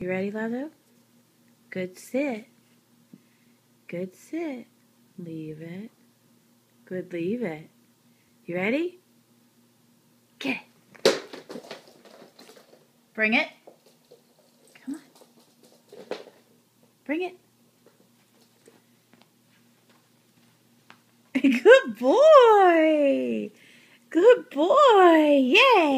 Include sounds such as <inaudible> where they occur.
You ready, Lazzo? Good sit. Good sit. Leave it. Good leave it. You ready? Get it. Bring it. Come on. Bring it. <laughs> Good boy. Good boy. Yay.